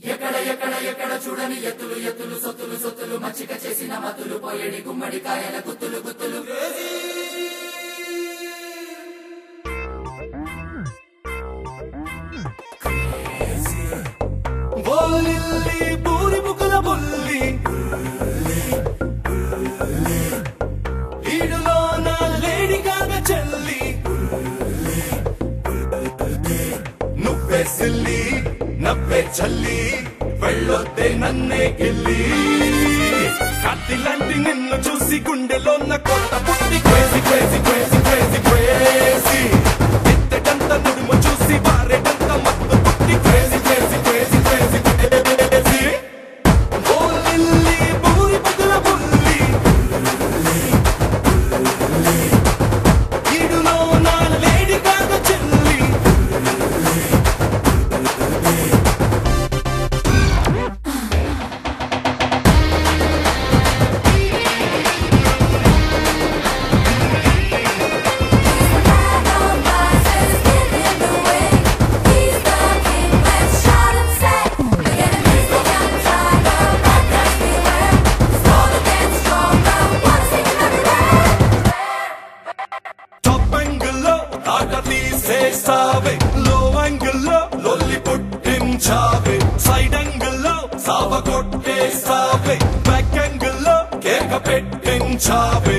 ఎక్కడ ఎక్కడ ఎక్కడ చూడని ఎత్తులు ఎత్తులు సొత్తులు సొత్తులు మచ్చిక చేసిన మతులు పోయేడి గుమ్మడి కాయల గుత్తులు గుత్తులు. silly చల్లి వెళ్ళొద్దే నన్నే గిల్లి. కత్తిలాంటి నిన్ను చూసి గుండెలో నా కొత్త పుట్టి క్రేజీ క్రేజీ చేస్తావే? లో యాంగిల్లో లొల్లి పుట్టించావే? సైడ్ యాంగిల్లో సావ కొట్టేస్తావే? బ్యాక్ యాంగిల్లో కేక పెట్టించావే?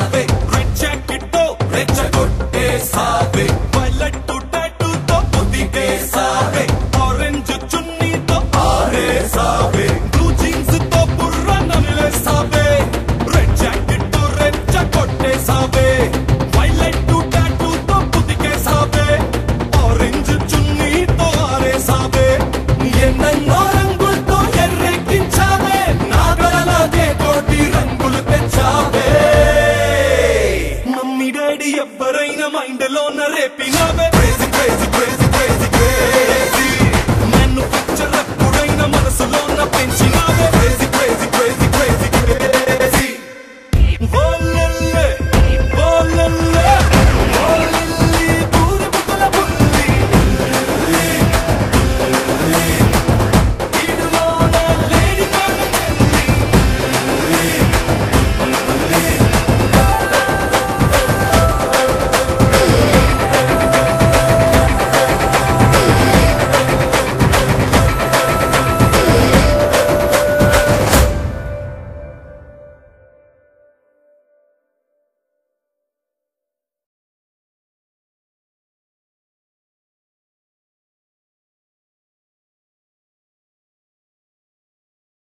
Arabic.